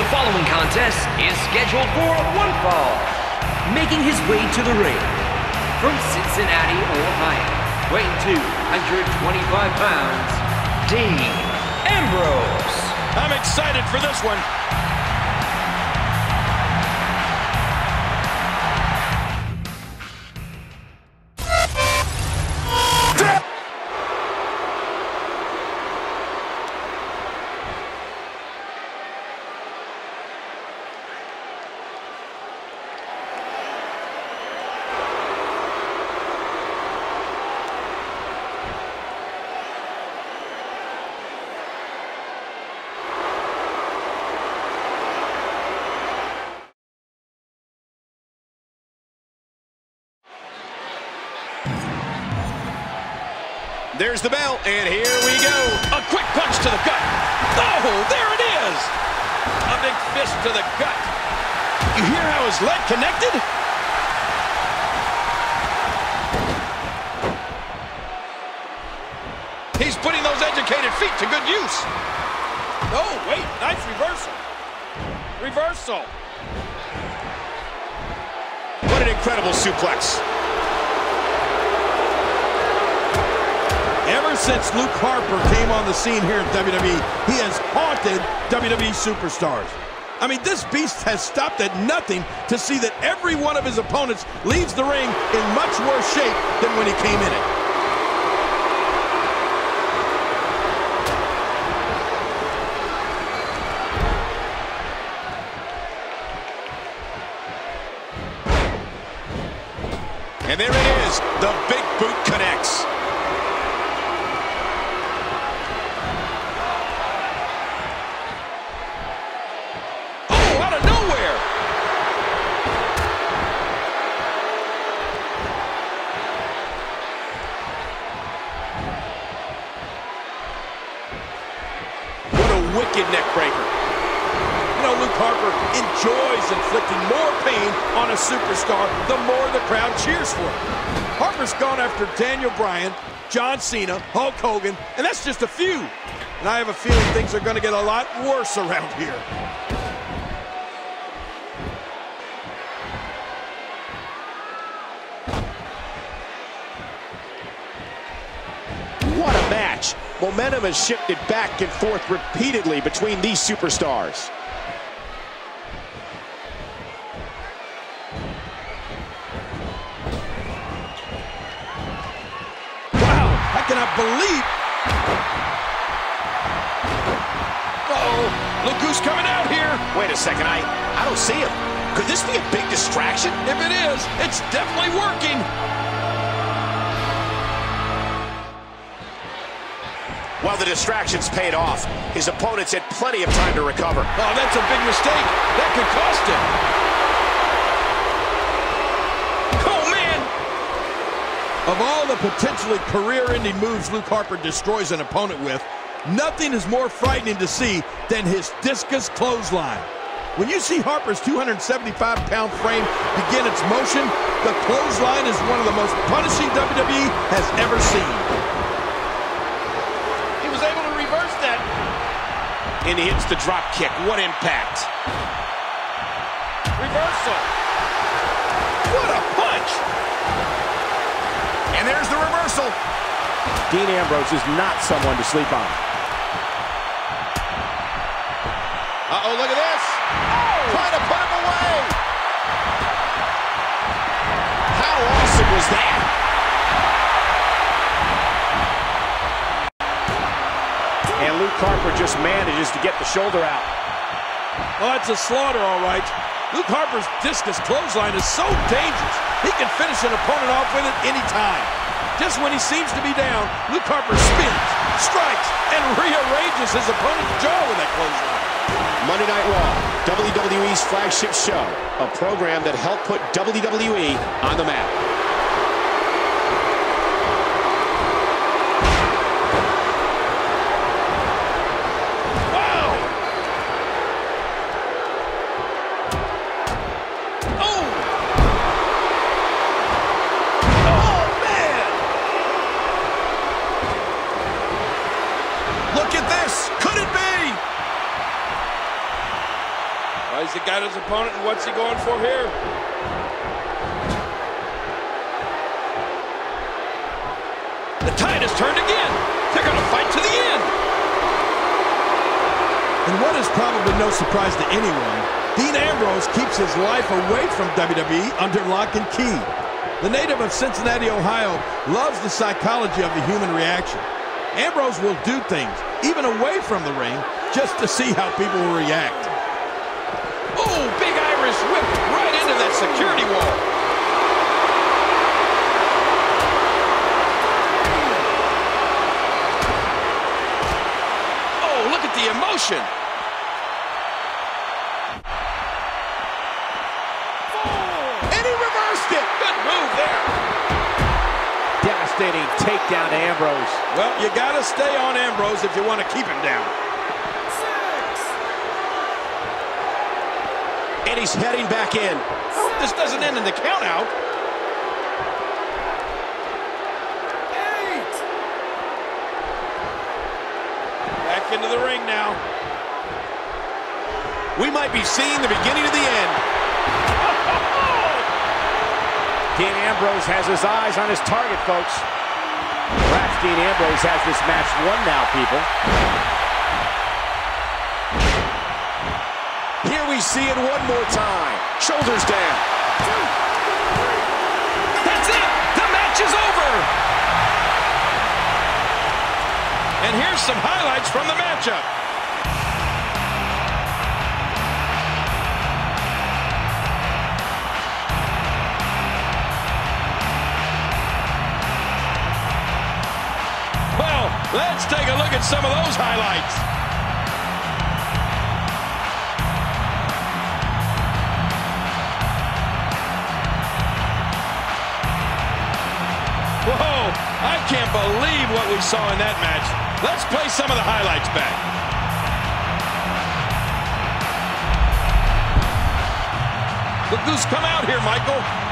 The following contest is scheduled for one fall. Making his way to the ring from Cincinnati, Ohio, weighing 225 pounds, Dean Ambrose. I'm excited for this one. There's the bell, and here we go. A quick punch to the gut. Oh, there it is. A big fist to the gut. You hear how his leg connected? He's putting those educated feet to good use. Oh, wait, nice reversal. Reversal. What an incredible suplex. Since Luke Harper came on the scene here in WWE, he has haunted WWE superstars. I mean, this beast has stopped at nothing to see that every one of his opponents leaves the ring in much worse shape than when he came in it. And there it is. The big boot connects. A wicked neck breaker. You know, Luke Harper enjoys inflicting more pain on a superstar the more the crowd cheers for him. Harper's gone after Daniel Bryan, John Cena, Hulk Hogan, and that's just a few. And I have a feeling things are going to get a lot worse around here. Momentum has shifted back and forth repeatedly between these superstars. Wow, I cannot believe. Uh-oh. Look who's coming out here. Wait a second, I, I don't see him. Could this be a big distraction? If it is, it's definitely working. While the distractions paid off, his opponents had plenty of time to recover. Oh, that's a big mistake. That could cost him. Oh, man. Of all the potentially career-ending moves Luke Harper destroys an opponent with, nothing is more frightening to see than his discus clothesline. When you see Harper's 275-pound frame begin its motion, the clothesline is one of the most punishing WWE has ever seen. He was able to reverse that. And he hits the drop kick. What impact. Reversal. What a punch. And there's the reversal. Dean Ambrose is not someone to sleep on. Uh-oh, look at this. Oh. Trying to put him away. How awesome was that? And Luke Harper just manages to get the shoulder out. Oh, it's a slaughter, all right. Luke Harper's discus clothesline is so dangerous. He can finish an opponent off with it any time. Just when he seems to be down, Luke Harper spins, strikes, and rearranges his opponent's jaw with that clothesline. Monday Night Raw, WWE's flagship show, a program that helped put WWE on the map. Look at this. Could it be? Well, he's got his opponent, and what's he going for here? The tide has turned again. They're going to fight to the end. And what is probably no surprise to anyone, Dean Ambrose keeps his life away from WWE under lock and key. The native of Cincinnati, Ohio, loves the psychology of the human reaction. Ambrose will do things, even away from the ring, just to see how people will react. Oh, big Irish whip right into that security wall. Oh, look at the emotion. Devastating takedown to Ambrose. Well, you got to stay on Ambrose if you want to keep him down. And he's heading back in. This doesn't end in the countout. Back into the ring now. We might be seeing the beginning of the end. Dean Ambrose has his eyes on his target, folks. Perhaps Dean Ambrose has this match won now, people. Here we see it one more time. Shoulders down. That's it! The match is over! And here's some highlights from the matchup. Let's take a look at some of those highlights. Whoa, I can't believe what we saw in that match. Let's play some of the highlights back. Look who's come out here, Michael.